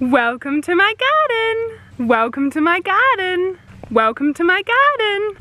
Welcome to my garden. Welcome to my garden. Welcome to my garden.